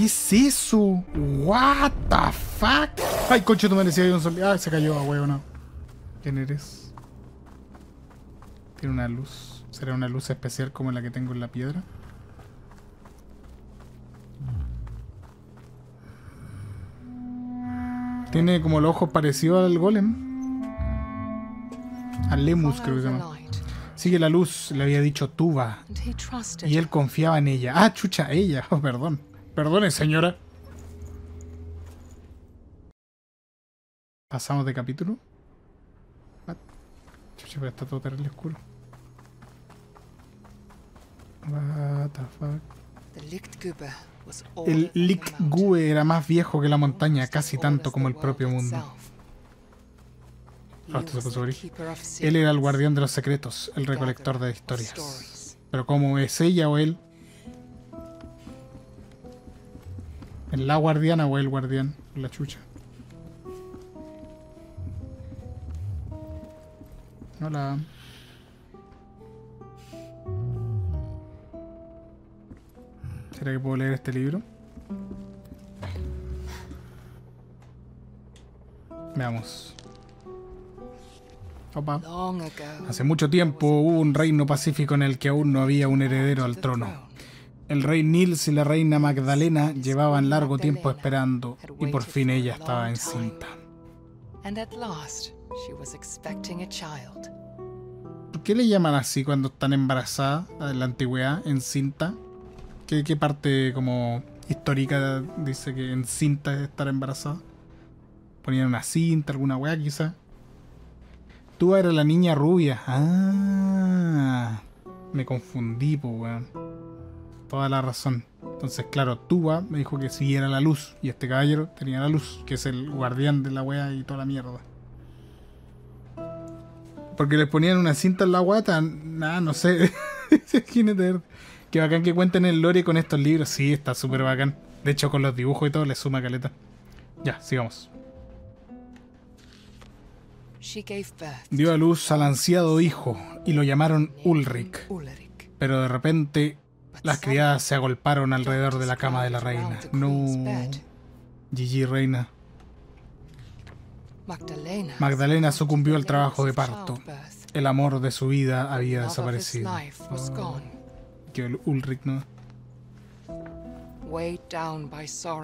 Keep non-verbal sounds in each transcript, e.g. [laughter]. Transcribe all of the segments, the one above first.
¿Qué es eso? What the fuck? Ay, concha, tú merecías un zombie. Ah, se cayó a huevo, no. ¿Quién eres? Tiene una luz. ¿Será una luz especial como la que tengo en la piedra? Tiene como los ojos parecidos al golem. Al lemus, creo que se llama. Sigue la luz, le había dicho Tuba. Y él confiaba en ella. Ah, chucha, ella. [laughs] Oh, perdón. Perdone, señora. ¿Pasamos de capítulo? What? Chucha, pero está todo terrible oscuro. What the fuck. El Lichtgue era más viejo que la montaña, casi tanto como el propio mundo. Ah, esto se puso. Él era el guardián de los secretos, el recolector de historias. Pero ¿cómo es ella o él? ¿Es la guardiana o el guardián? La chucha. Hola. ¿Será que puedo leer este libro? Veamos. Opa. Hace mucho tiempo hubo un reino pacífico en el que aún no había un heredero al trono. El rey Nils y la reina Magdalena llevaban largo tiempo esperando y por fin ella estaba encinta. ¿Por qué le llaman así cuando están embarazadas en la antigüedad, encinta? ¿Qué, ¿Qué, parte como histórica dice que encinta es estar embarazada? Ponían una cinta, alguna weá quizá. Tú eres la niña rubia. Ah, me confundí, pues weón. Toda la razón. Entonces, claro, Tuba me dijo que siguiera la luz. Y este caballero tenía la luz, que es el guardián de la wea y toda la mierda. Porque les ponían una cinta en la guata. Nada, no sé. [laughs] Qué bacán que cuenten el lore con estos libros. Sí, está súper bacán. De hecho, con los dibujos y todo le suma caleta. Ya, sigamos. Dio a luz al ansiado hijo y lo llamaron Ulrich. Pero de repente las criadas se agolparon alrededor de la cama de la reina. No. Gigi reina. Magdalena sucumbió al trabajo de parto. El amor de su vida había desaparecido. Oh, que Ulrich no.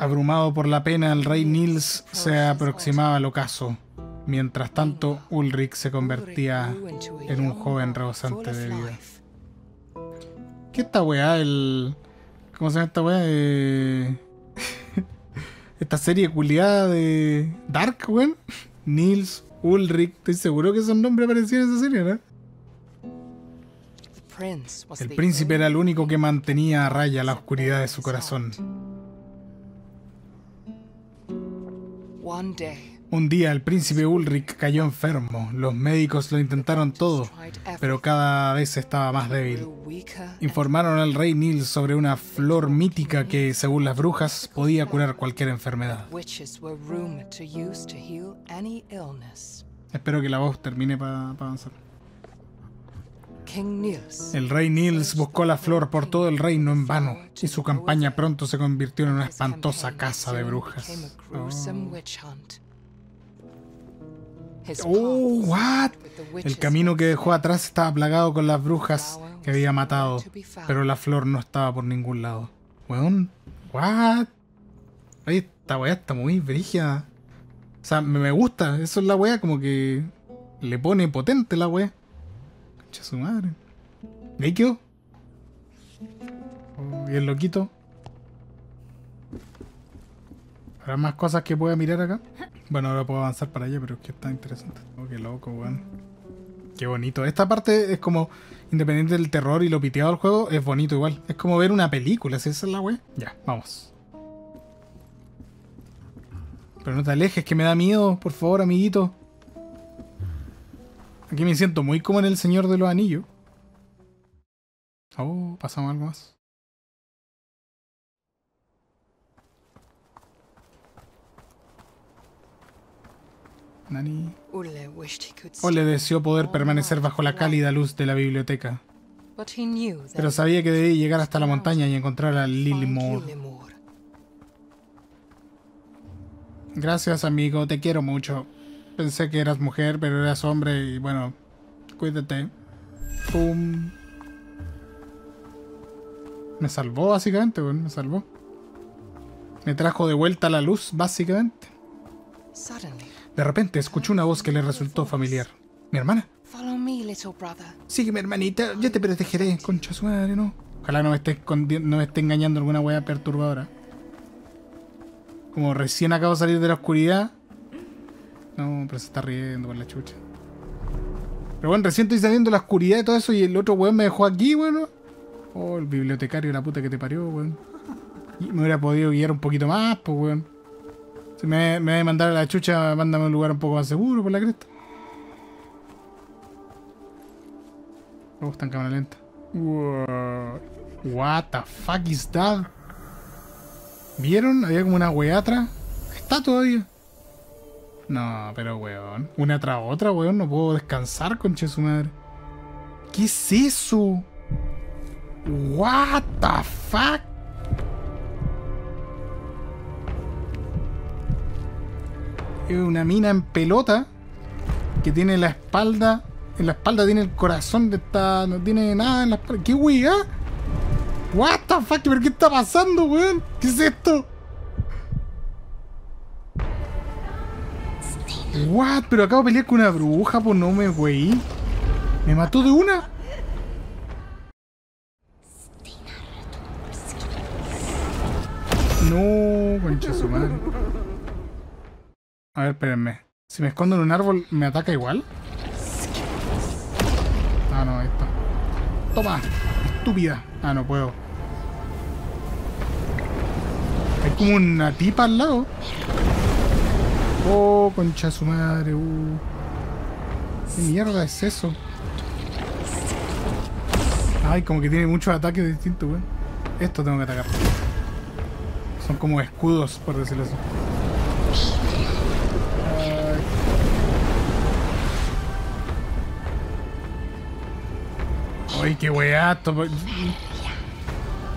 Abrumado por la pena, el rey Nils se aproximaba al ocaso. Mientras tanto, Ulrich se convertía en un joven rebosante de vida. ¿Qué esta weá? El... ¿Cómo se llama esta weá? Eh... [laughs] esta serie culiada de Dark, weón. Nils, Ulrich. Estoy seguro que esos nombres aparecían en esa serie, ¿no? El príncipe era el único que mantenía a raya la oscuridad de su corazón. Un día el príncipe Ulrich cayó enfermo. Los médicos lo intentaron todo, pero cada vez estaba más débil. Informaron al rey Nils sobre una flor mítica que, según las brujas, podía curar cualquier enfermedad. Espero que la voz termine para avanzar. El rey Nils buscó la flor por todo el reino en vano, y su campaña pronto se convirtió en una espantosa casa de brujas. Oh, what? El camino que dejó atrás estaba plagado con las brujas que había matado, pero la flor no estaba por ningún lado. Weón, what? Oye, esta weá está muy brígida. O sea, me gusta, eso es la weá, como que le pone potente la weá. Concha su madre. ¿Y quedó? Oh, y el loquito. ¿Habrá más cosas que pueda mirar acá? Bueno, ahora puedo avanzar para allá, pero es que está interesante. Oh, qué loco, weón. Qué bonito. Esta parte es como, independiente del terror y lo piteado del juego, es bonito igual. Es como ver una película, si esa es la wea. Ya, vamos. Pero no te alejes, que me da miedo, por favor, amiguito. Aquí me siento muy como en el Señor de los Anillos. Oh, pasamos algo más. Nani. Ole deseó poder permanecer bajo la cálida luz de la biblioteca. Pero sabía que debía llegar hasta la montaña y encontrar a Lillimore. Gracias, amigo, te quiero mucho. Pensé que eras mujer, pero eras hombre y bueno, cuídate. Pum. Me salvó, básicamente, weón, me salvó. Me trajo de vuelta a la luz, básicamente. Suddenly, De repente escuché una voz que le resultó familiar. ¿Mi hermana? Sígueme, hermanita, yo te protegeré. Concha su madre, no. Ojalá no me esté, no me esté engañando alguna wea perturbadora. Como recién acabo de salir de la oscuridad. No, pero se está riendo por la chucha. Pero bueno, recién estoy saliendo de la oscuridad y todo eso y el otro weón me dejó aquí, bueno. Oh, el bibliotecario, la puta que te parió, weón. Y me hubiera podido guiar un poquito más, pues, weón. Si me, me va a mandar a la chucha, mándame a un lugar un poco más seguro, por la cresta. Está en cámara lenta. Wow. What the fuck is that? ¿Vieron? Había como una weá atrás. Está todavía. No, pero weón. Una tras otra, weón. No puedo descansar, conche su madre. ¿Qué es eso? What the fuck? Es una mina en pelota que tiene la espalda. En la espalda tiene el corazón de esta. No tiene nada en la espalda. ¿Qué weá? What the fuck? ¿Pero qué está pasando, weón? ¿Qué es esto? What? Pero acabo de pelear con una bruja, pues no me weí. ¿Me mató de una? No, concha su madre. A ver, espérenme. Si me escondo en un árbol, ¿me ataca igual? Ah, no, ahí está. Toma, estúpida. Ah, no puedo. Hay como una tipa al lado. Oh, concha su madre. Uh. ¿Qué mierda es eso? Ay, como que tiene muchos ataques distintos, weón. Esto tengo que atacar. Son como escudos, por decirlo así. Ay, qué weato.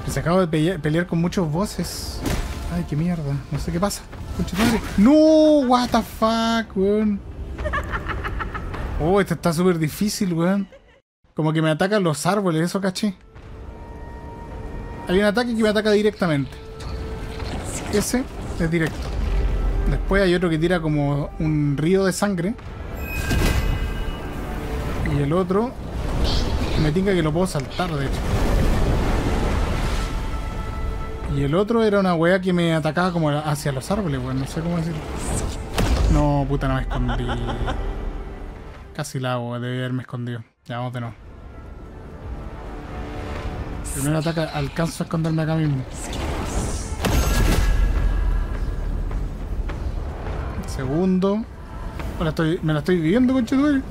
Se acabo de pelear, con muchos voces. Ay, qué mierda. No sé qué pasa. No, what the fuck, weón. Oh, este está súper difícil, weón. Como que me atacan los árboles, eso caché. Hay un ataque que me ataca directamente. Ese es directo. Después hay otro que tira como un río de sangre. Y el otro me tinca que lo puedo saltar, de hecho. Y el otro era una wea que me atacaba como hacia los árboles, weón. No sé cómo decirlo. No, puta, no me escondí. Casi la hago, debí haberme escondido. Ya vamos de nuevo. Primero ataque, alcanzo a esconderme acá mismo. Segundo. Me la estoy, me la estoy viviendo, conchetumare.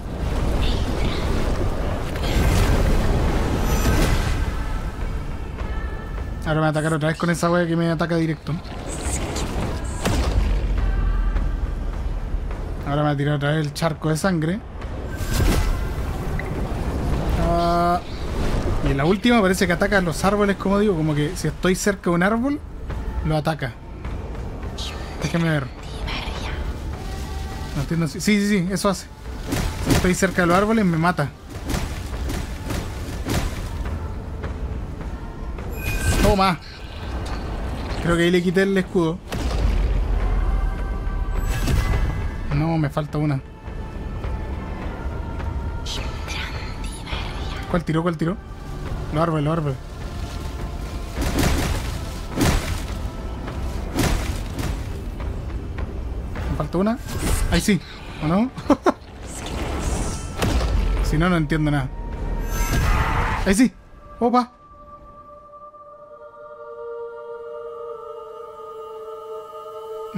Ahora me va a atacar otra vez con esa wea que me ataca directo. Ahora me va a tirar otra vez el charco de sangre. Ah, y la última parece que ataca a los árboles, como digo, como que si estoy cerca de un árbol, lo ataca. Déjame ver. No entiendo. Sí, sí, sí, eso hace. Si estoy cerca de los árboles, me mata. Toma. Creo que ahí le quité el escudo. No, me falta una. ¿Cuál tiró? ¿Cuál tiró? Los árboles, los árboles. ¿Me falta una? Ahí sí, ¿o no? [laughs] si no, no entiendo nada. Ahí sí. Opa.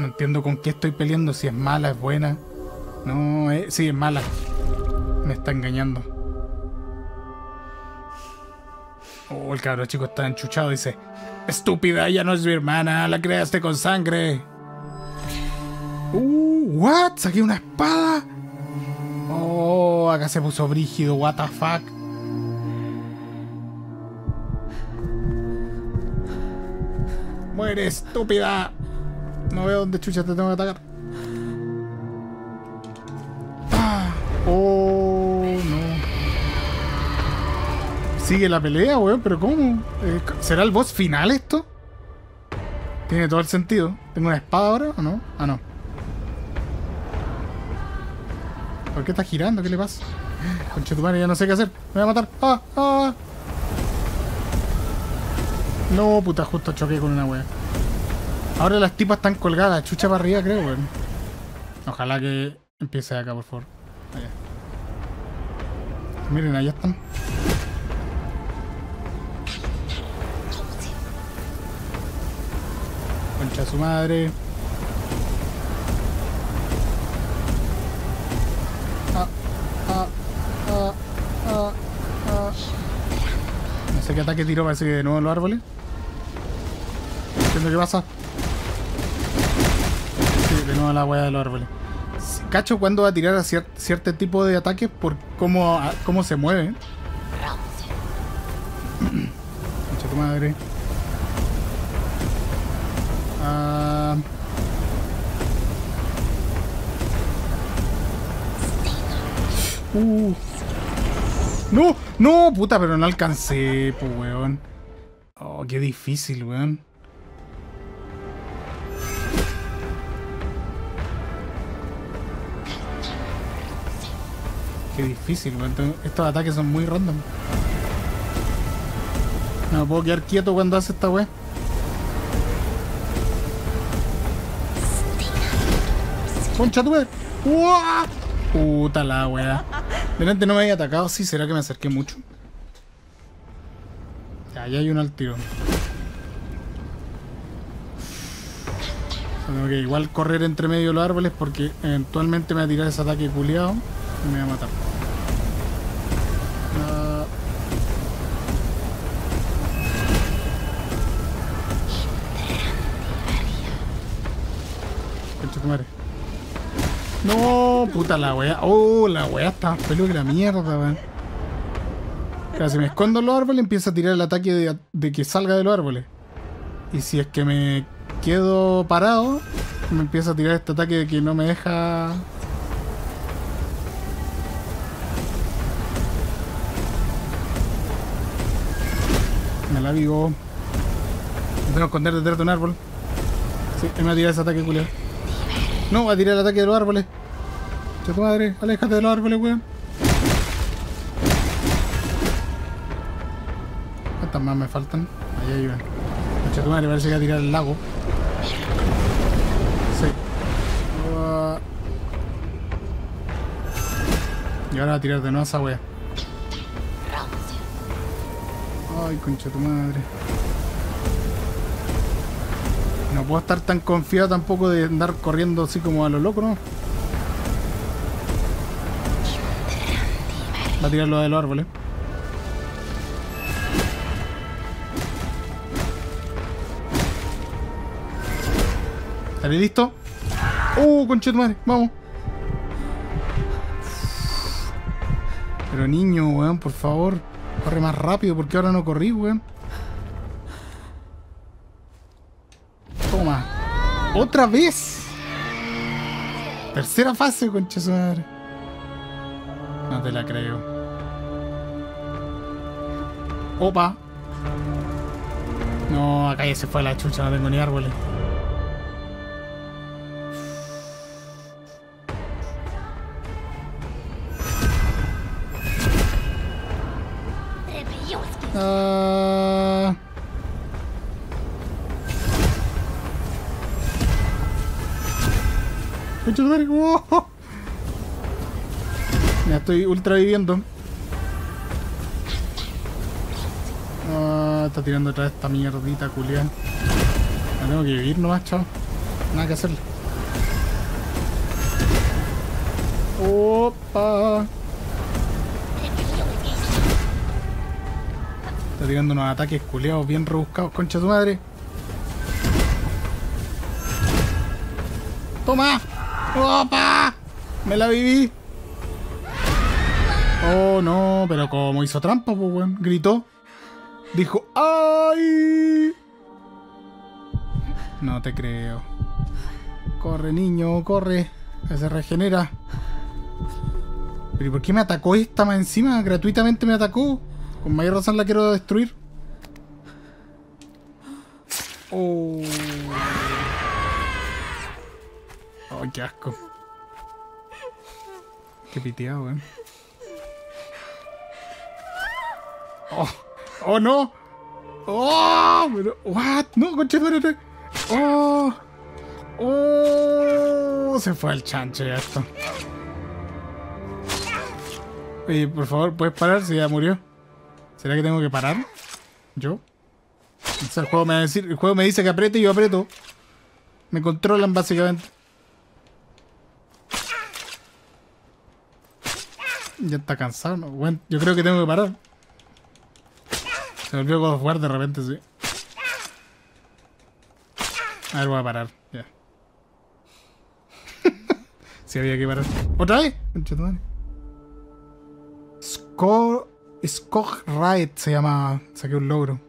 No entiendo con qué estoy peleando, si es mala, es buena. No, eh, sí, es mala. Me está engañando. Oh, el cabro chico está enchuchado, dice. Estúpida, ella no es mi hermana, la creaste con sangre. Uh, what? Saqué una espada. Oh, acá se puso brígido, what the fuck. Muere, estúpida. No veo dónde chucha te tengo que atacar. Ah, oh, no. Sigue la pelea, weón, pero ¿cómo? Eh, ¿Será el boss final esto? Tiene todo el sentido. ¿Tengo una espada ahora o no? Ah, no. ¿Por qué está girando? ¿Qué le pasa? Concha tu madre, ya no sé qué hacer. Me voy a matar. ¡Ah! ¡Ah! ah. No, puta, justo choqué con una wea. Ahora las tipas están colgadas, chucha para arriba, creo, weón. Ojalá que empiece acá, por favor. Miren, allá están. Concha su madre. Ah, ah, ah. No sé qué ataque tiró, parece que de nuevo en los árboles. ¿Qué pasa? Sí, de nuevo la hueá de los árboles. Cacho cuando va a tirar a cier- cierto tipo de ataques por cómo, cómo se mueve. Concha tu madre. Ah. Uh. No, no, puta, pero no alcancé, pues, weón. Oh, qué difícil, weón. Difícil, Estos ataques son muy random. No puedo quedar quieto cuando hace esta weá. Concha tu. ¡Uah! Puta la weá. Delante no me había atacado. Sí, será que me acerqué mucho. Ya hay uno al tiro. Tengo que igual correr entre medio de los árboles porque eventualmente me va a tirar ese ataque culiado y me va a matar. Ah. Concha tu madre. No, puta la wea. Oh, la wea está peluda que la mierda, weón. Claro, si me escondo en los árboles, empieza a tirar el ataque de, de que salga de los árboles. Y si es que me quedo parado, me empieza a tirar este ataque de que no me deja. Me la vivo. Me tengo que esconder detrás de un árbol. Sí, me va a tirar ese ataque, culiao. No, va a tirar el ataque de los árboles. Che tu madre, aléjate de los árboles, weón. ¿Cuántas más me faltan? Allá hay una. Che tu madre, parece que va a tirar el lago. Sí. Y ahora va a tirar de nuevo esa wea. Ay, concha tu madre. No puedo estar tan confiado tampoco de andar corriendo así como a lo loco, ¿no? Va a tirar lo de los árboles. ¿Estaré listo? ¡Uh, concha tu madre! ¡Vamos! Pero niño, weón, por favor. Corre más rápido, porque ahora no corrí, weón. Toma. ¡Otra vez! Tercera fase, concha su madre. No te la creo. Opa. No, acá ya se fue la chucha, no tengo ni árboles. ¡Oh! Ya estoy ultra viviendo. Ah, está tirando vez esta mierdita culiada. La tengo que vivir nomás, chao. Nada que hacerle. Opa. Está tirando unos ataques culiados bien rebuscados, concha tu madre. ¡Toma! ¡Opa! Me la viví. Oh, no, pero como hizo trampa, pues, weón. Gritó. Dijo, ¡ay! No te creo. Corre, niño, corre. Que se regenera. Pero ¿y por qué me atacó esta más encima? Gratuitamente me atacó. Con mayor razón la quiero destruir. Oh. Ay, qué asco. Qué piteado, weón. Oh, oh no. Oh, what? No, conche, espérate. Oh. Oh, se fue al chancho ya esto. Oye, por favor, ¿puedes parar si ya murió? ¿Será que tengo que parar? ¿Yo? El juego me el juego me dice que apriete y yo aprieto. Me controlan básicamente. Ya está cansado, ¿no? Bueno, yo creo que tengo que parar. Se volvió God of War de repente, sí. A ver, voy a parar. Ya. [laughs] Si había que parar. ¿Otra vez? Score... Skog Riot se llama. Saqué un logro.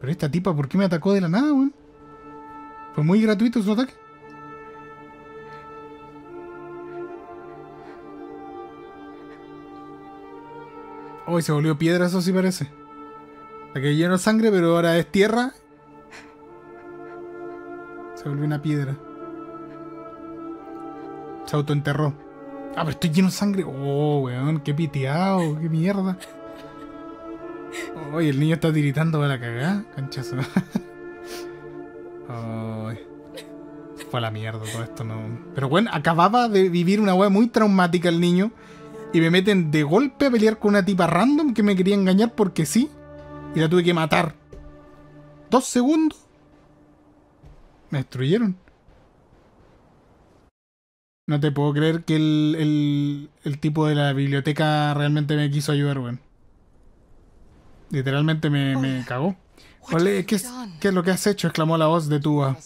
Pero esta tipa, ¿por qué me atacó de la nada, weón? Fue muy gratuito su ataque. Hoy se volvió piedra, eso sí parece. La que lleno de sangre, pero ahora es tierra. Se volvió una piedra. Se autoenterró. Ah, pero estoy lleno de sangre. Oh, weón, qué piteado, qué mierda. Oye, el niño está tiritando para la cagada. Conchazo. Ay. Fue la mierda todo esto, no. Pero bueno, acababa de vivir una weá muy traumática el niño. Y me meten de golpe a pelear con una tipa random que me quería engañar porque sí. Y la tuve que matar. Dos segundos. Me destruyeron. No te puedo creer que el, el, el tipo de la biblioteca realmente me quiso ayudar, weón. Literalmente me, me cagó. Ole, ¿qué, es-? ¿Qué es lo que has hecho? exclamó la voz de Tuba.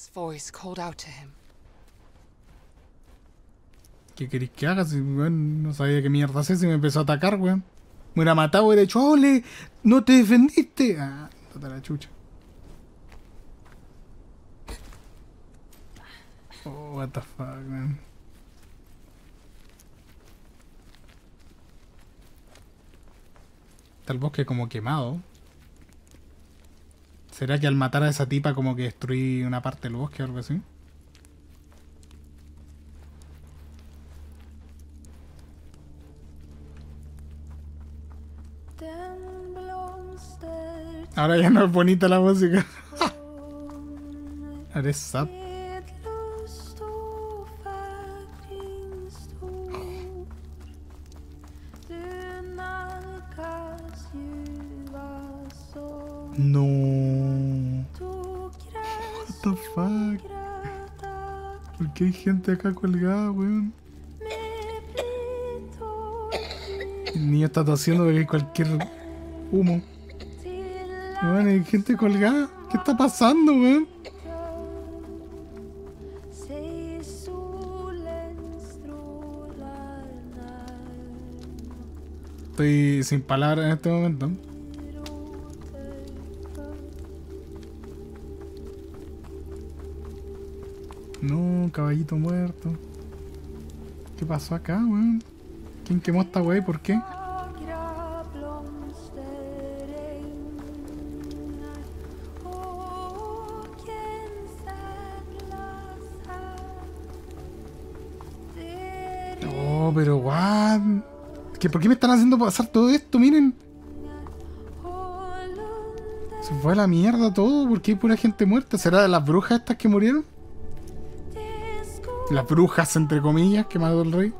¿Qué querés que haga? Si, weón, no sabía qué mierda hacer si me empezó a atacar, weón. Me hubiera matado, hubiera dicho, ¡Ole! ¡No te defendiste! Ah, toda la chucha. Oh, what the fuck, man. Está el bosque como quemado. ¿Será que al matar a esa tipa como que destruí una parte del bosque o algo así? Ahora ya no es bonita la música. [laughs] Ahora es som No. What the fuck? ¿Por qué hay gente acá colgada, weón? El niño está tosiendo porque hay cualquier humo. Hay gente colgada. ¿Qué está pasando, weón? Estoy sin palabras en este momento. No, caballito muerto. ¿Qué pasó acá, weón? ¿Quién quemó esta weá por qué? ¿Por qué me están haciendo pasar todo esto? Miren. Se fue a la mierda todo. ¿Por qué hay pura gente muerta? ¿Será de las brujas estas que murieron? Las brujas, entre comillas, que mató el rey.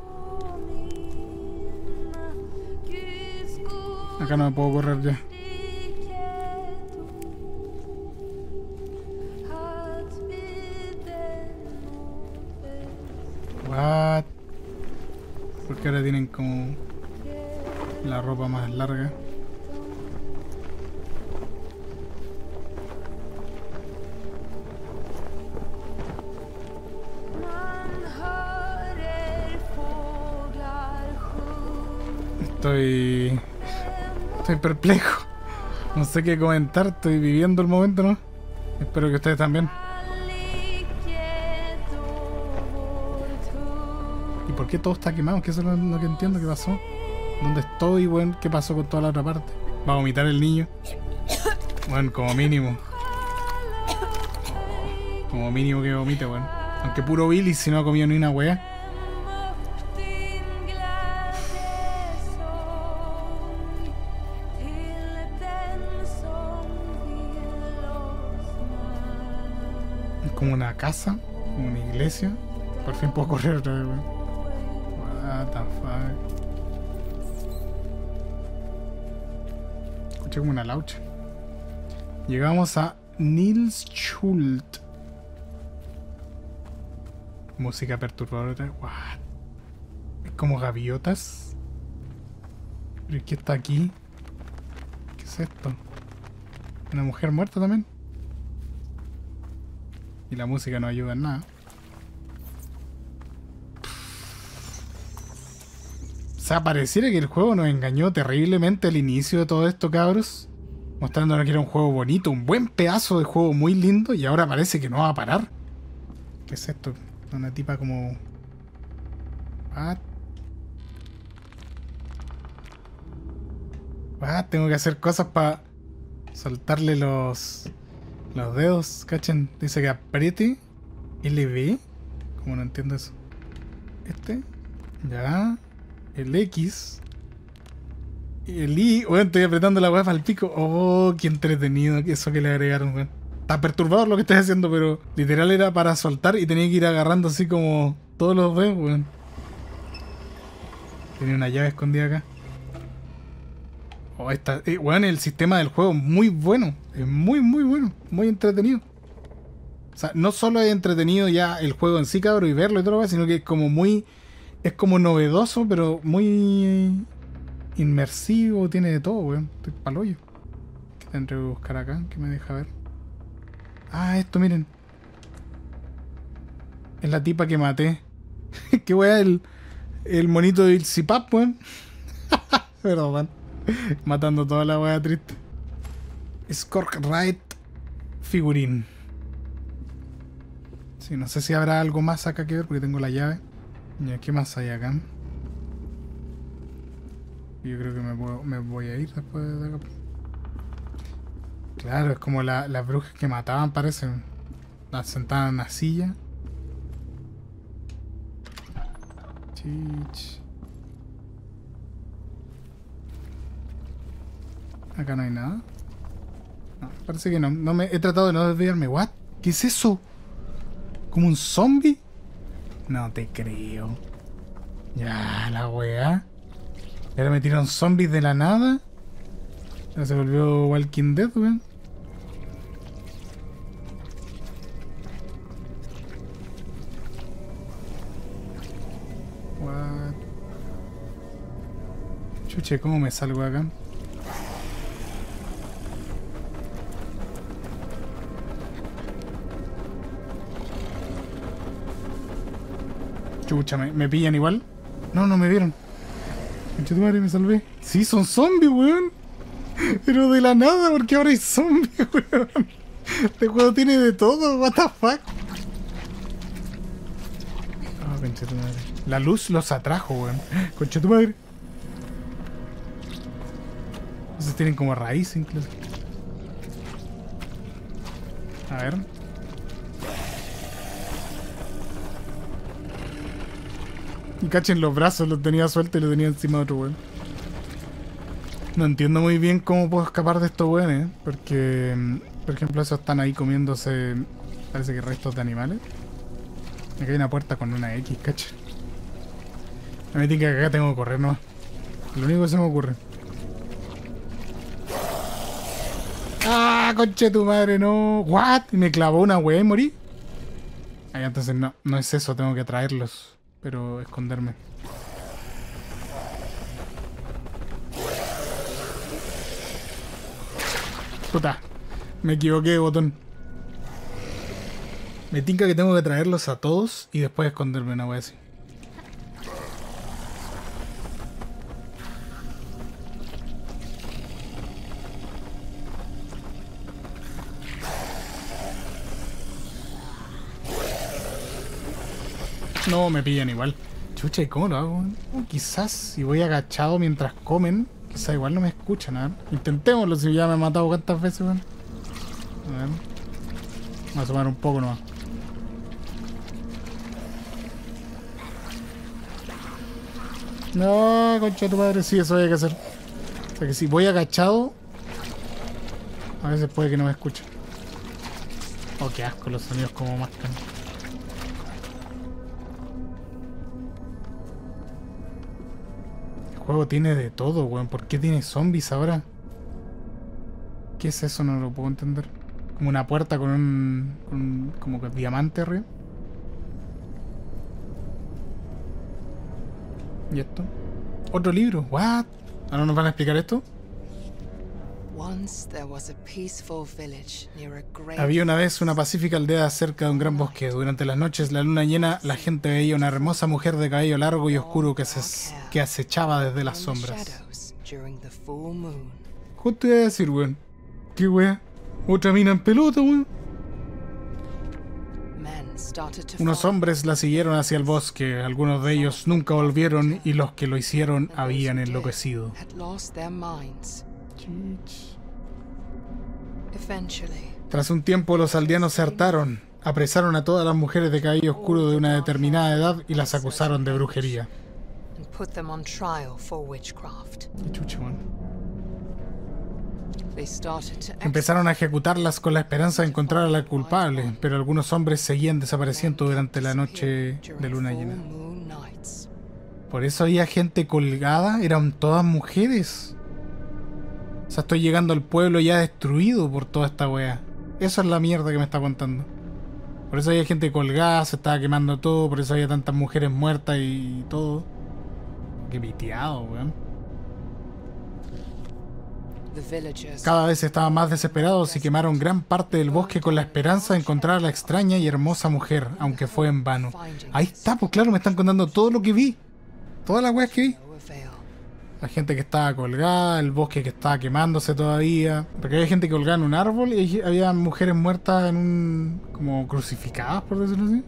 Acá no me puedo correr ya. Estoy. Estoy perplejo. No sé qué comentar. Estoy viviendo el momento, ¿no? Espero que ustedes también. ¿Y por qué todo está quemado? Que eso es lo, que entiendo que pasó. ¿Dónde estoy? ¿Qué pasó con toda la otra parte? ¿Va a vomitar el niño? Bueno, como mínimo. Como mínimo que vomite, weón. Aunque puro Billy si no ha comido ni una wea. Casa, una iglesia. Por fin puedo correr otra vez, weón. What the fuck. Escuché como una laucha. Llegamos a Nils Schult. Música perturbadora. What? Es como gaviotas. ¿Pero qué está aquí? ¿Qué es esto? ¿Una mujer muerta también? Y la música no ayuda en nada. O sea, pareciera que el juego nos engañó terriblemente al inicio de todo esto, cabros. Mostrándonos que era un juego bonito, un buen pedazo de juego muy lindo, y ahora parece que no va a parar. ¿Qué es esto? Una tipa como. What? Tengo que hacer cosas para soltarle los. Los dedos, ¿cachen? Dice que apriete LB. Como no entiendo eso. Este. Ya. El X. Y el I. Bueno, estoy apretando la weá el pico. Oh, qué entretenido eso que le agregaron, weón. Está perturbador lo que estoy haciendo, pero literal era para soltar y tenía que ir agarrando así como todos los dedos, weón. Tiene una llave escondida acá. Oh, esta, eh, el sistema del juego es muy bueno. Es muy, muy bueno. Muy entretenido. O sea, no solo es entretenido ya el juego en sí, cabrón, y verlo y todo sino que es como muy. Es como novedoso, pero muy inmersivo. Tiene de todo, weón. Estoy pa'l hoyo. ¿Qué tendré que buscar acá? ¿Qué me deja ver? Ah, esto, miren. Es la tipa que maté. [laughs] Qué weá, el, el monito del Zipap, weón. [laughs] Pero, man. [laughs] Matando toda la weá triste. Scork Right Figurín. Sí, no sé si habrá algo más acá que ver porque tengo la llave. ¿qué más hay acá? Yo creo que me, puedo- me voy a ir después de acá. Claro, es como la- las brujas que mataban, parece. Las sentaban en una silla. Chich. Acá no hay nada. No, parece que no. no me, he tratado de no desviarme. ¿What? ¿Qué es eso? ¿Como un zombie? No te creo. Ya, la weá. Y Ahora me tiraron zombies de la nada. Ya se volvió Walking Dead, weón. What? Chuche, ¿cómo me salgo acá? Chucha, ¿me, pillan igual? No, no me vieron. Madre, me salvé. Sí, son zombies, weón. [laughs] Pero de la nada, porque ahora hay zombies, [laughs] weón. Este juego tiene de todo, what the fuck. Ah, tu madre. La luz los atrajo, weón. [gasps] Concha tu madre. Esos tienen como raíz incluso. A ver. Y cachen los brazos, los tenía sueltos y los tenía encima de otro weón. No entiendo muy bien cómo puedo escapar de estos weones, porque, mm, por ejemplo, esos están ahí comiéndose, parece que restos de animales. Acá hay una puerta con una X, cacha. A mí que acá tengo que correr, no. Lo único que se me ocurre. ¡Ah, conche tu madre, no! ¿What? Me clavó una wea y morí. Ay, entonces no, no es eso, tengo que traerlos. Pero esconderme. Puta, me equivoqué botón. Me tinca que tengo que traerlos a todos y después esconderme una wea así. Me pillan igual. chucha, ¿y cómo lo hago? quizás si voy agachado mientras comen, quizás igual no me escuchan, a ver. Intentémoslo si ya me he matado cuántas veces, weón. A ver. Voy a asomar un poco nomás. No, concha tu madre, sí, eso hay que hacer. O sea que si voy agachado, a veces puede que no me escuchen. Oh, qué asco los sonidos como mascan. Juego tiene de todo, weón. ¿Por qué tiene zombies ahora? ¿Qué es eso? No lo puedo entender. Como una puerta con un. Con un- como que diamante arriba. ¿Y esto? Otro libro. ¿What? ¿Ahora nos van a explicar esto? Había una vez una pacífica aldea cerca de un gran bosque. Durante las noches, la luna llena, la gente veía una hermosa mujer de cabello largo y oscuro que, se, que acechaba desde las sombras. Justo iba a decir, weón. ¿Qué wea? Otra mina en pelota, weón. Unos hombres la siguieron hacia el bosque. Algunos de ellos nunca volvieron y los que lo hicieron habían enloquecido. Tras un tiempo los aldeanos se hartaron, apresaron a todas las mujeres de cabello oscuro de una determinada edad y las acusaron de brujería. Empezaron a ejecutarlas con la esperanza de encontrar a la culpable, pero algunos hombres seguían desapareciendo durante la noche de luna llena. Por eso había gente colgada, eran todas mujeres. Sea, estoy llegando al pueblo ya destruido por toda esta wea. Eso es la mierda que me está contando. Por eso había gente colgada, se estaba quemando todo, por eso había tantas mujeres muertas y todo. Qué piteado, weón. Cada vez estaban más desesperados y quemaron gran parte del bosque con la esperanza de encontrar a la extraña y hermosa mujer, aunque fue en vano. Ahí está, pues claro, me están contando todo lo que vi. Todas las weas que vi. La gente que estaba colgada, el bosque que estaba quemándose todavía. Porque había gente colgada en un árbol y había mujeres muertas en un. como crucificadas, por decirlo así.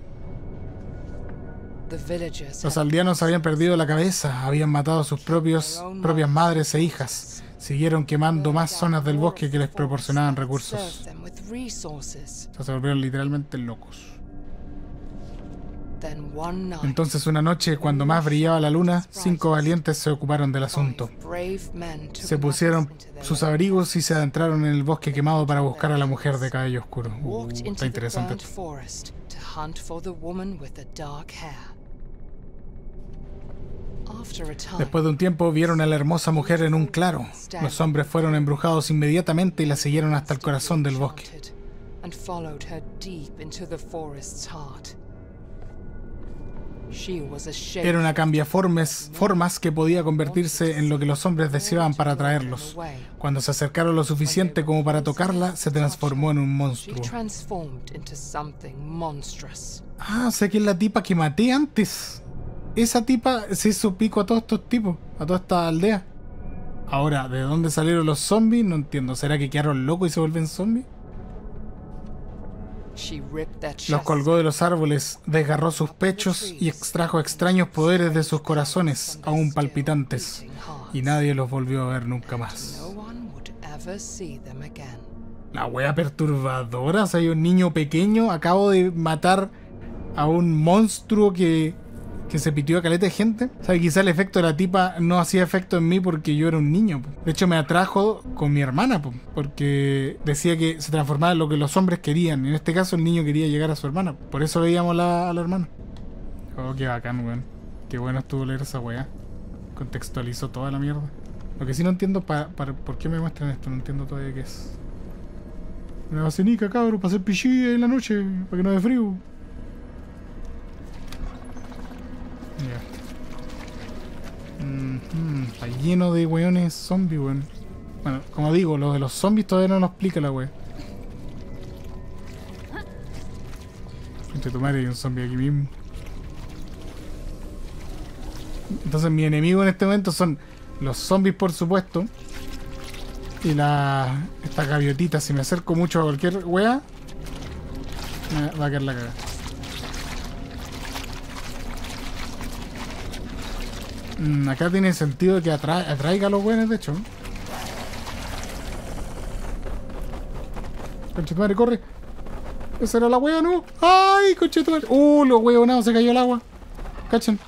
Los aldeanos habían perdido la cabeza, habían matado a sus propios, propias madres e hijas. Siguieron quemando más zonas del bosque que les proporcionaban recursos. O sea, se volvieron literalmente locos. Entonces una noche, cuando más brillaba la luna, cinco valientes se ocuparon del asunto. Se pusieron sus abrigos y se adentraron en el bosque quemado para buscar a la mujer de cabello oscuro. Uh, está interesante. Después de un tiempo vieron a la hermosa mujer en un claro. Los hombres fueron embrujados inmediatamente y la siguieron hasta el corazón del bosque. Era una cambiaformes, formas que podía convertirse en lo que los hombres deseaban para atraerlos. Cuando se acercaron lo suficiente como para tocarla, se transformó en un monstruo. Ah, sé que es la tipa que maté antes. Esa tipa se hizo pico a todos estos tipos, a toda esta aldea. Ahora, ¿de dónde salieron los zombies? No entiendo. ¿Será que quedaron locos y se vuelven zombies? Los colgó de los árboles, desgarró sus pechos y extrajo extraños poderes de sus corazones, aún palpitantes. Y nadie los volvió a ver nunca más. La wea perturbadora, sea, hay un niño pequeño, acabo de matar a un monstruo que, que se pitió a caleta de gente. O sea, quizá el efecto de la tipa no hacía efecto en mí porque yo era un niño. po. De hecho, me atrajo con mi hermana, po, porque decía que se transformaba en lo que los hombres querían. En este caso, el niño quería llegar a su hermana. Por eso veíamos a la hermana. Oh, qué bacán, weón. Qué bueno estuvo leer esa weá. Contextualizó toda la mierda. Lo que sí no entiendo, pa- para, ¿por qué me muestran esto? No entiendo todavía qué es. Una vacinica, cabrón, para hacer pichí en la noche, para que no dé frío. Mhm, Está lleno de weones zombies, weón. Bueno, como digo, lo de los zombies todavía no lo explica la wea. Entre tu madre hay un zombie aquí mismo. Entonces mi enemigo en este momento son los zombies por supuesto. Y la. esta gaviotita, si me acerco mucho a cualquier wea, va a caer la caga. Mm, acá tiene sentido que atra- atraiga a los buenos, de hecho. Conchetumare, corre. Esa era la wea, ¿no? ¡Ay, conchetumare! ¡Uh, los huevonados! Se cayó el agua. ¿Cachan?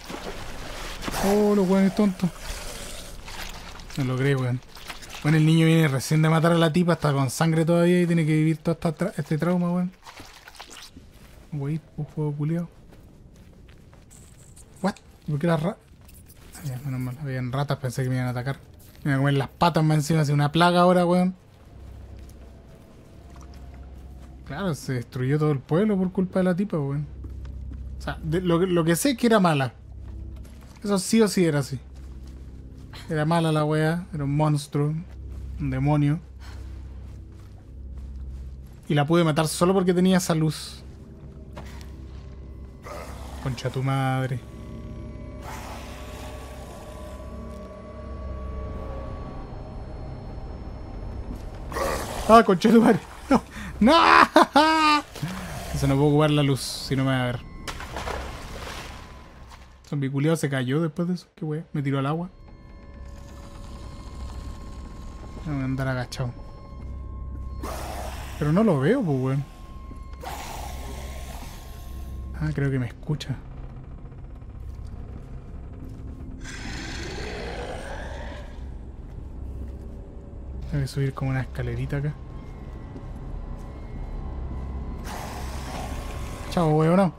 ¡Oh, los hueones tontos! No lo creo, weón. Bueno, el niño viene recién de matar a la tipa, está con sangre todavía y tiene que vivir todo este trauma, weón. Wey, un juego culiao. What? ¿Por qué ra... Menos mal, habían ratas, pensé que me iban a atacar. Me iban a las patas más encima, hace una plaga ahora, weón. Claro, se destruyó todo el pueblo por culpa de la tipa, weón. O sea, de- lo, que- lo que sé es que era mala. Eso sí o sí era así. Era mala la wea, era un monstruo, un demonio. Y la pude matar solo porque tenía esa luz. Concha tu madre. Ah, concha tu madre. No. ¡No! Eso no puedo ocupar la luz, si no me va a ver. Zombie se cayó después de eso. Qué wea. Me tiró al agua. Tengo que andar agachado. Pero no lo veo, pues, weón. Ah, creo que me escucha. Tengo que subir como una escalerita acá. Chao, weón. No.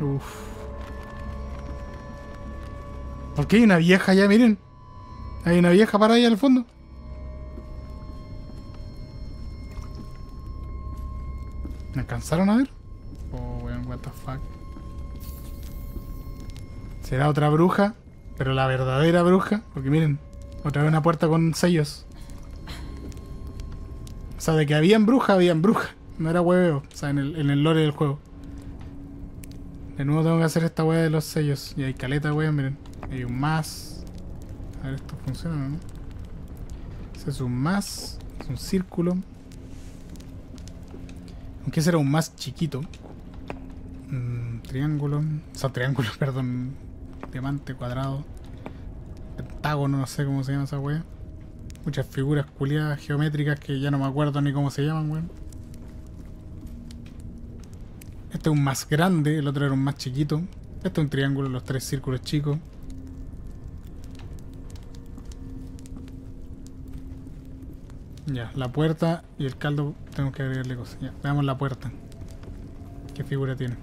Uf. ¿Por qué hay una vieja allá? Miren. Hay una vieja para ahí al fondo. ¿Me alcanzaron a ver? Oh, weón, what the fuck. ¿Será otra bruja? Pero la verdadera bruja. Porque miren, otra vez una puerta con sellos. O sea, de que habían bruja, habían bruja. No era hueveo. O sea, en el, en el lore del juego. De nuevo tengo que hacer esta wea de los sellos. Y hay caleta, weón, miren. Hay un más. A ver, esto funciona, ¿no? Ese es un más. Es un círculo. Aunque ese era un más chiquito. Mm, triángulo. O sea, triángulo, [laughs] perdón. Diamante, cuadrado. Pentágono, no sé cómo se llama esa wea. Muchas figuras culiadas geométricas que ya no me acuerdo ni cómo se llaman, weón. Este es un más grande, el otro era un más chiquito. Este es un triángulo, los tres círculos chicos. Ya, la puerta y el caldo tengo que agregarle cosas. Ya, veamos la puerta. ¿Qué figura tiene?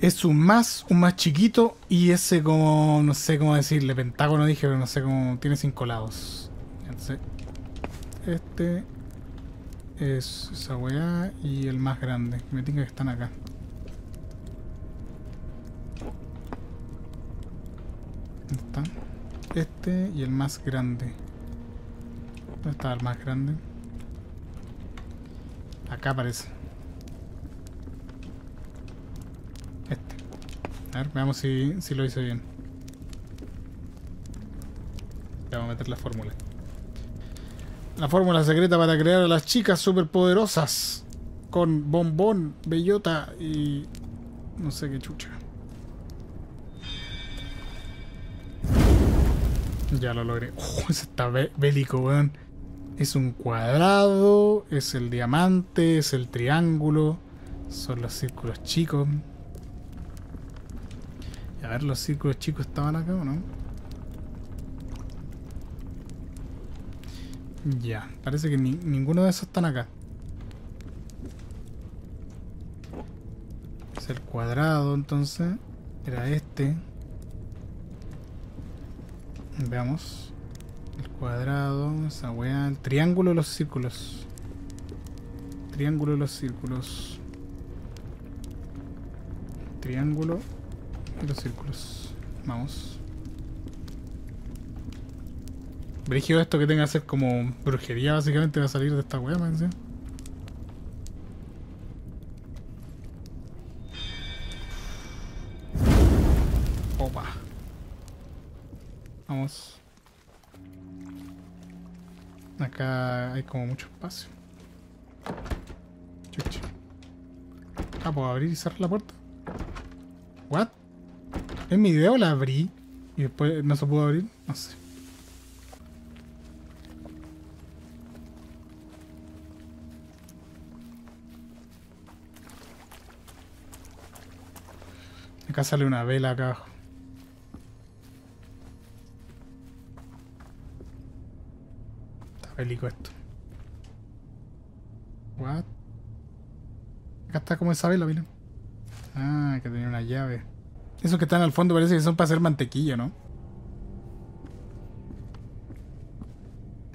Es un más, un más chiquito y ese como, no sé cómo decirle, pentágono dije, pero no sé cómo, tiene cinco lados. Este es esa weá y el más grande. Me tinca que están acá. ¿Dónde? Este y el más grande. ¿Dónde está el más grande? Acá aparece. Este. Veamos si, si lo hice bien. Le vamos a meter la fórmula. La fórmula secreta para crear a las chicas superpoderosas. Con bombón, bellota y... No sé qué chucha. Ya lo logré. [laughs] Oh, ese está bé- bélico, weón. Es un cuadrado, es el diamante, es el triángulo, son los círculos chicos. A ver, los círculos chicos estaban acá o no. Ya, parece que ni- ninguno de esos están acá. Es el cuadrado, entonces. Era este. Veamos. El cuadrado, esa weá. El triángulo de los círculos. Triángulo de los círculos. Triángulo los círculos. Vamos. Brigio esto que tenga que ser como brujería básicamente va a salir de esta weá, me encima. Opa. Vamos. Acá hay como mucho espacio. Chucha. Ah, ¿puedo abrir y cerrar la puerta? ¿What? En mi video la abrí y después no se pudo abrir. No sé. Acá sale una vela acá abajo. Está bélico esto. What? Acá está como esa vela, miren. Ah, que tenía una llave. Esos que están al fondo parece que son para hacer mantequilla, ¿no?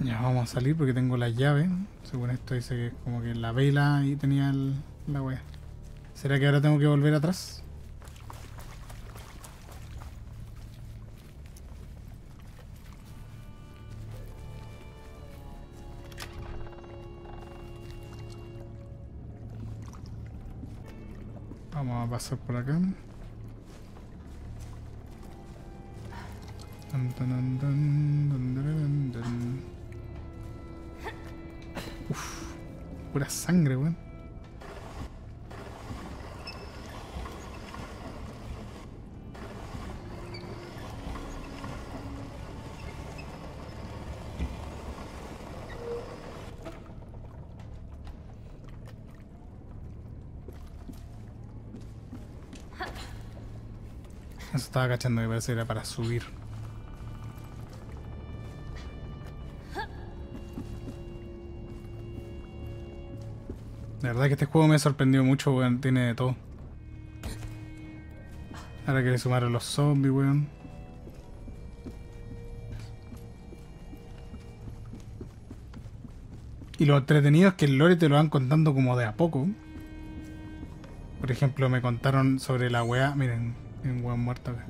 Ya vamos a salir porque tengo la llave. Según esto dice que es como que la vela y tenía el- la wea. ¿Será que ahora tengo que volver atrás? Vamos a pasar por acá. Uf, pura sangre, weón. Eso estaba cachando que parece que era para subir. Verdad que este juego me sorprendió mucho, weón. Tiene de todo. Ahora que le sumaron los zombies, weón. Y lo entretenido es que el lore te lo van contando como de a poco. Por ejemplo, me contaron sobre la weá. Miren, un weón muerto acá.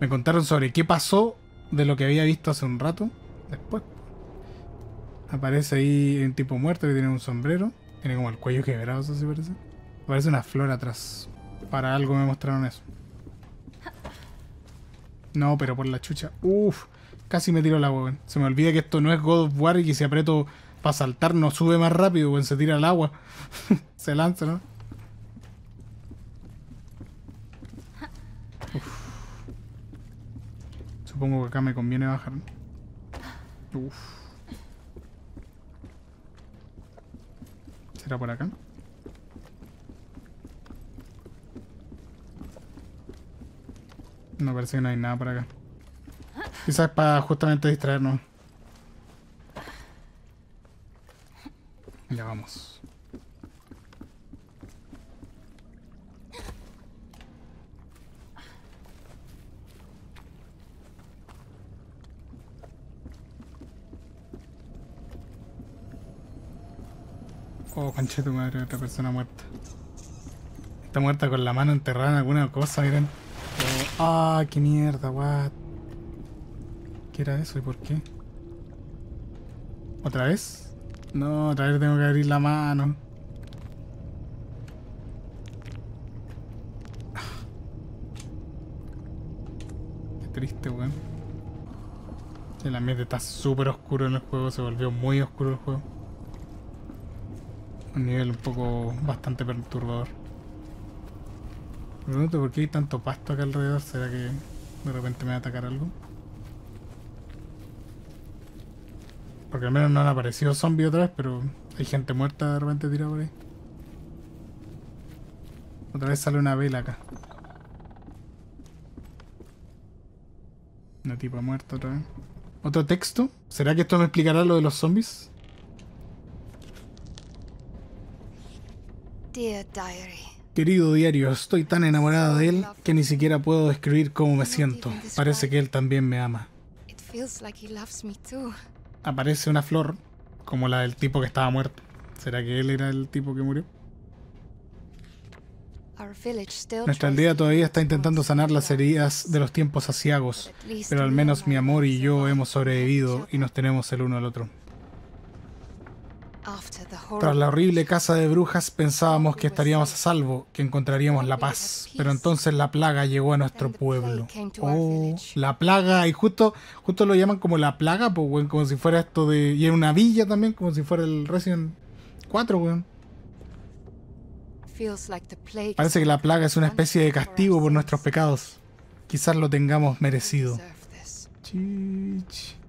Me contaron sobre qué pasó de lo que había visto hace un rato. Después. Aparece ahí un tipo muerto que tiene un sombrero. Tiene como el cuello quebrado, eso sí parece. Aparece una flor atrás. Para algo me mostraron eso. No, pero por la chucha. Uf, casi me tiro el agua, weón. Se me olvida que esto no es God of War y que si aprieto para saltar no sube más rápido, weón. Se tira al agua. [laughs] se lanza, ¿no? Uf. Supongo que acá me conviene bajar. ¿no? Uf. ¿Será por acá? No parece que no hay nada por acá. Quizás para justamente distraernos. Ya vamos. Conche tu madre, otra persona muerta. Está muerta con la mano enterrada en alguna cosa, miren. Oh, ah, qué mierda, what. ¿Qué era eso y por qué? ¿Otra vez? No, otra vez tengo que abrir la mano. Qué triste, weón. El ambiente está súper oscuro en el juego, se volvió muy oscuro el juego. Un nivel un poco bastante perturbador. Me pregunto por qué hay tanto pasto acá alrededor. ¿Será que de repente me va a atacar algo? Porque al menos no han aparecido zombies otra vez, pero hay gente muerta de repente tirada por ahí. Otra vez sale una vela acá. Una tipa muerta otra vez. ¿Otro texto? ¿Será que esto me explicará lo de los zombies? Querido diario, estoy tan enamorada de él que ni siquiera puedo describir cómo me siento. Parece que él también me ama. Aparece una flor, como la del tipo que estaba muerto. ¿Será que él era el tipo que murió? Nuestra aldea to todavía está intentando sanar las heridas de los tiempos asiagos, pero al menos mi amor y yo hemos sobrevivido y nos tenemos el uno al otro. Tras la horrible casa de brujas pensábamos que estaríamos a salvo, que encontraríamos la paz, pero entonces la plaga llegó a nuestro pueblo. Oh, la plaga, y justo, justo lo llaman como la plaga, pues, weón, como si fuera esto de... Y en una villa también, como si fuera el Resident 4, weón. Parece que la plaga es una especie de castigo por nuestros pecados. Quizás lo tengamos merecido. Chich.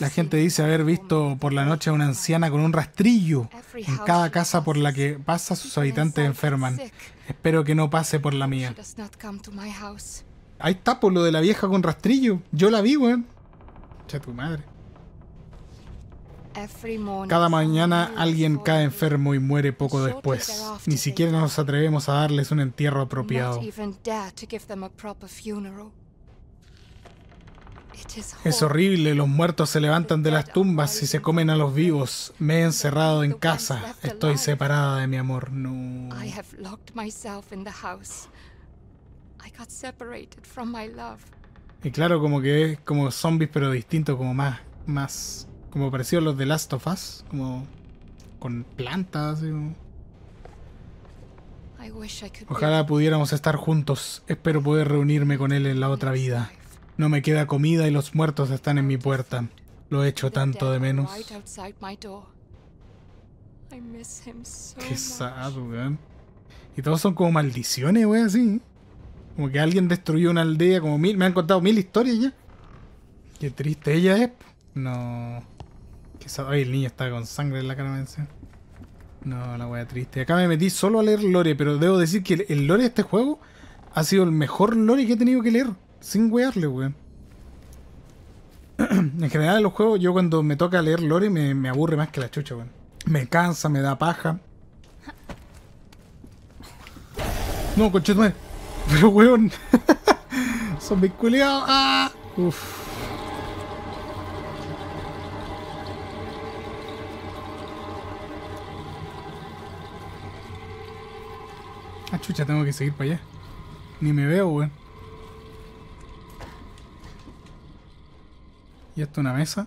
La gente dice haber visto por la noche a una anciana con un rastrillo en cada casa por la que pasa sus habitantes enferman. Espero que no pase por la mía. Ahí está por lo de la vieja con rastrillo. Yo la vi, weón. Che tu madre. Cada mañana alguien cae enfermo y muere poco después. Ni siquiera nos atrevemos a darles un entierro apropiado. Es horrible. los muertos se levantan de las tumbas y se comen a los vivos. Me he encerrado en casa. Estoy separada de mi amor. No. Y claro, como que es como zombies, pero distinto, como más, más, como parecido a los de Last of Us, como con plantas. así como- Ojalá pudiéramos estar juntos. Espero poder reunirme con él en la otra vida. No me queda comida y los muertos están en mi puerta. Lo echo tanto de menos. Qué sad, weón. Y todos son como maldiciones, weón, así. Como que alguien destruyó una aldea, como mil. Me han contado mil historias ya. Qué triste ella es. No. Qué sad. Ay, el niño está con sangre en la cara, decía. No, la wea triste. Acá me metí solo a leer lore, pero debo decir que el lore de este juego ha sido el mejor lore que he tenido que leer. Sin wearle, weón. [clears throat] en general, en los juegos, yo cuando me toca leer lore me, aburre más que la chucha, weón. Me cansa, me da paja. No, conchetumadre. [laughs] Pero weón. [laughs] Son mis culiados. Ah. Uf. Ah, chucha, tengo que seguir para allá. Ni me veo, weón. ¿Y esto una mesa?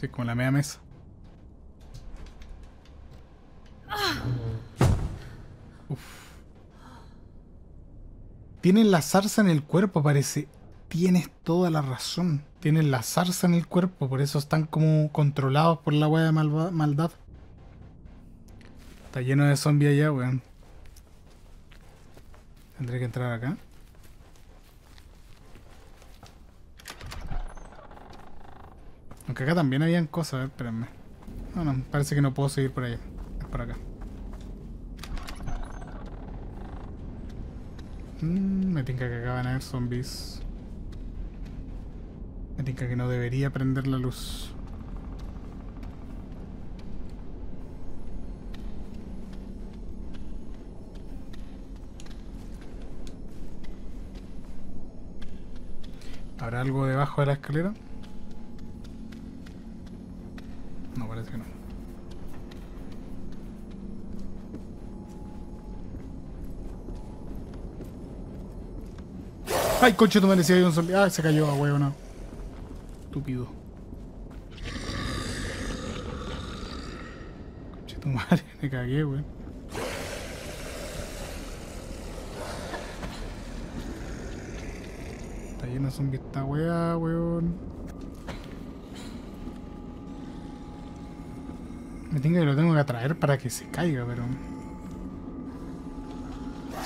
Sí, como la media mesa. Uf. Tienen la zarza en el cuerpo, parece. Tienes toda la razón. Tienen la zarza en el cuerpo, por eso están como controlados por la wea de maldad. Está lleno de zombies allá, weón. Tendré que entrar acá. Aunque acá también habían cosas, a ver, espérenme. No, no, parece que no puedo seguir por allá. Es por acá. Mm, me tinca que acá van a haber zombies. Me tinca que no debería prender la luz. ¿Habrá algo debajo de la escalera? No, ¡Ay, coche, tú me decías un zombie! ¡Ay, se cayó a huevo, no! Estúpido. Coche, tu madre, [laughs] me cagué, weón. Está lleno de zombies esta weá, weón. Me tengo que lo tengo que atraer para que se caiga, pero.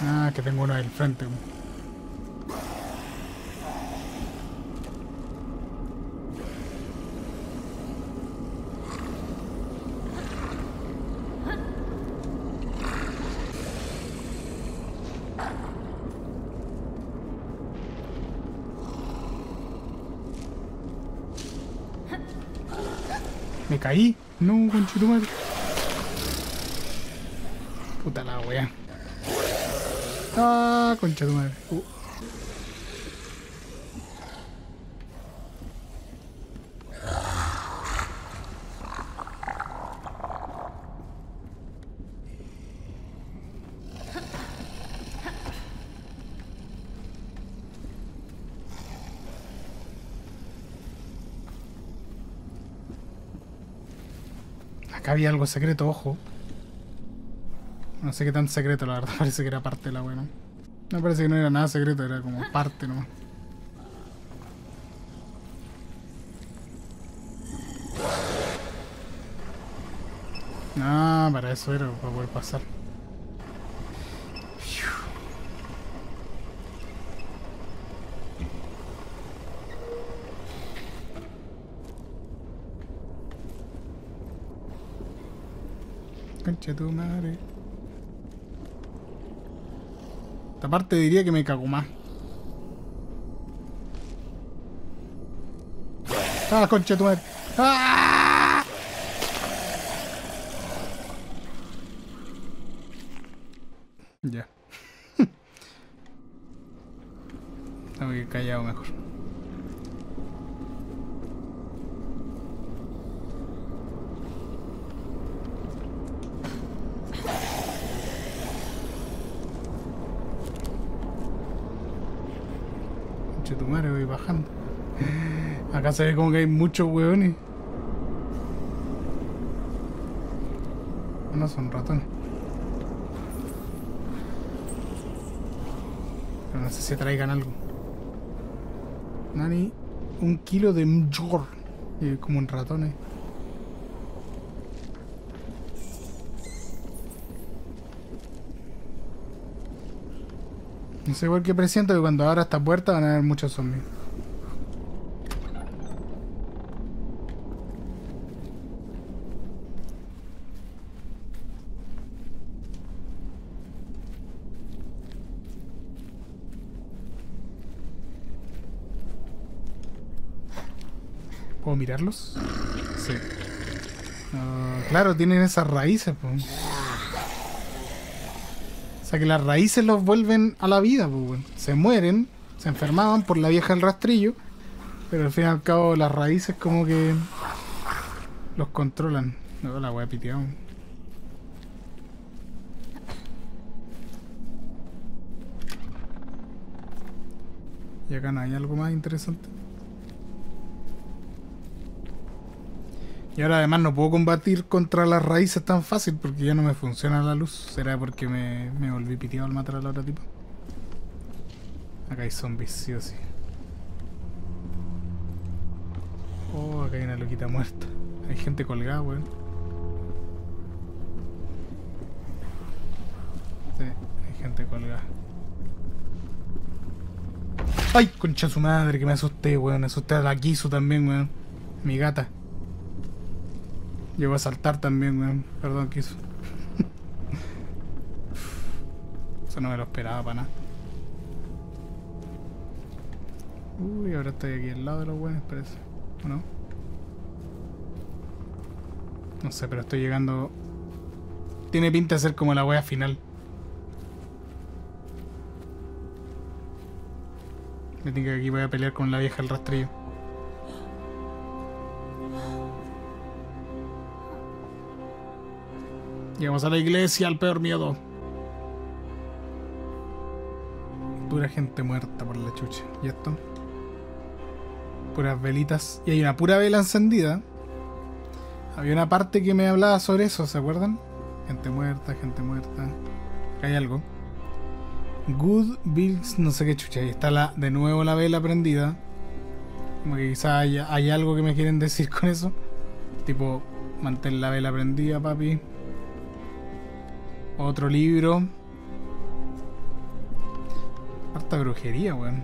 Ah, que tengo uno ahí frente. Me caí. No, conchetumadre. Puta la wea. Ah, conchetumadre. Uh. había algo secreto, ojo. No sé qué tan secreto, la verdad. [laughs] Parece que era parte de la buena. No parece que no era nada secreto, era como parte nomás. Ah, para eso era, para poder pasar. Tu madre. Esta parte diría que me cago más. Ah, concha tu madre. ¡Ah! Ya. [laughs] Tengo que callado mejor. Concha tu madre, voy bajando. Acá se ve como que hay muchos hueones. No son ratones. Pero no sé si traigan algo. Nani, un kilo de mjor. Y como en ratones. No sé por qué presiento que cuando abra esta puerta van a haber muchos zombies. ¿Puedo mirarlos? Sí. Ah, claro, tienen esas raíces, pues. Sea que las raíces los vuelven a la vida, pues. Se mueren, se enfermaban por la vieja del rastrillo, pero al fin y al cabo las raíces como que los controlan. No, la wea piteado. Y acá no hay algo más interesante. Y ahora además no puedo combatir contra las raíces tan fácil porque ya no me funciona la luz. ¿Será porque me, me volví piteado al matar a la otra tipa? Acá hay zombies, sí o sí. Oh, acá hay una loquita muerta. Hay gente colgada, weón. Sí, hay gente colgada. ¡Ay, concha su madre! Que me asusté, weón. Me asusté a la Kisu también, weón. Mi gata. Llegó a saltar también, weón. Perdón, Kisu. Eso no me lo esperaba para nada. Uy, ahora estoy aquí al lado de los weones, parece. ¿O no? No sé, pero estoy llegando... Tiene pinta de ser como la wea final. Me tengo que aquí voy a pelear con la vieja del rastrillo. Llegamos a la iglesia, al peor miedo. Pura gente muerta por la chucha. ¿Y esto? Puras velitas. Y hay una pura vela encendida. Había una parte que me hablaba sobre eso, ¿se acuerdan? Gente muerta, gente muerta. Hay algo. Good Bills, no sé qué chucha. Ahí está la, de nuevo la vela prendida. Como que quizá hay, hay algo que me quieren decir con eso. Tipo, mantén la vela prendida, papi. Otro libro. Harta brujería, weón.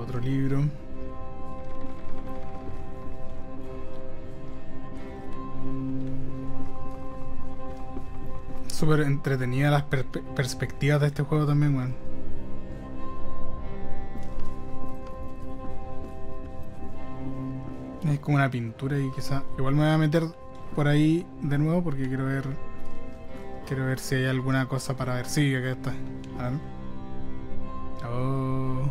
Otro libro. Súper entretenida las per- perspectivas de este juego también, weón. Es como una pintura y quizá. Igual me voy a meter por ahí de nuevo porque quiero ver. Quiero ver si hay alguna cosa para ver. Sí, acá está. A ver. Oh.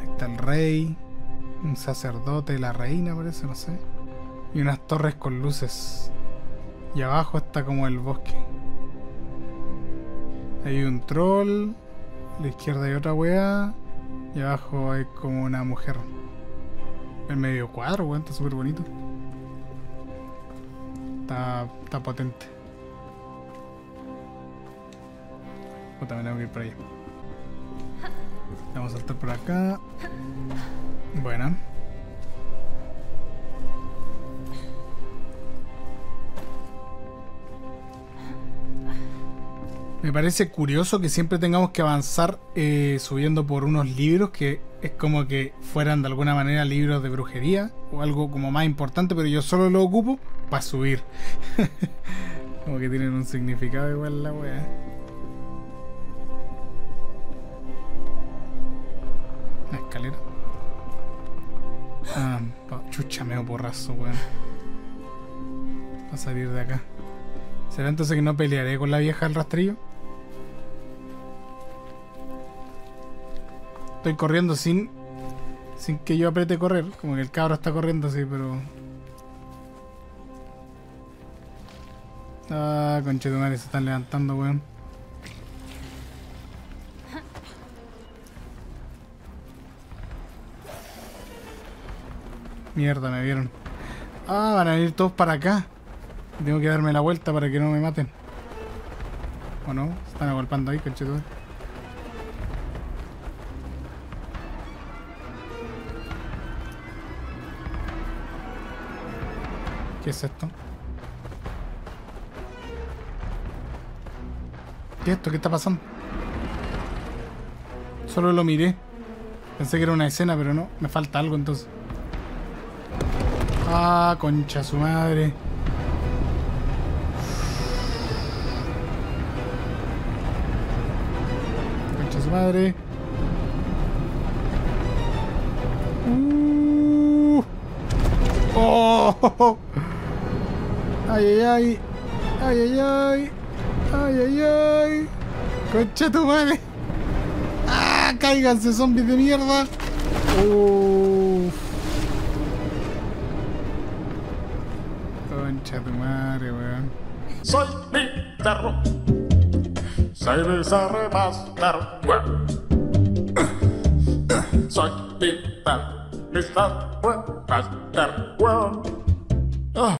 Ahí está el rey. Un sacerdote, la reina parece, no sé. Y unas torres con luces. Y abajo está como el bosque. Hay un troll. A la izquierda hay otra wea. Y abajo hay como una mujer. El medio cuadro, weón, está súper bonito. Está, potente. Puta, me tengo que ir por ahí. Vamos a saltar por acá. Buena. Me parece curioso que siempre tengamos que avanzar eh, subiendo por unos libros que es como que fueran de alguna manera libros de brujería o algo como más importante, pero yo solo lo ocupo para subir. [laughs] como que tienen un significado igual la wea. Una escalera. Ah, chucha, meo porrazo, weón. Para salir de acá. ¿Será entonces que no pelearé con la vieja del rastrillo? Estoy corriendo sin. sin que yo apriete correr. Como que el cabro está corriendo así, pero. Ah, conchetumare, se están levantando, weón. Mierda, me vieron. Ah, van a venir todos para acá. Tengo que darme la vuelta para que no me maten. ¿O no? Se están agolpando ahí, conchetumare. ¿Qué es esto? ¿Qué es esto? ¿Qué está pasando? Solo lo miré. Pensé que era una escena, pero no. Me falta algo entonces. Ah, concha su madre. Concha su madre. Uh. Oh. Ay, ay, ay. Ay, ay, ay. Ay, ay, ay. Concha tu madre. Ah, cáiganse zombies de mierda. Uf. Concha tu madre, weón. Soy mi perro. Soy mi remaster. Soy mi perro. Mr. Remaster.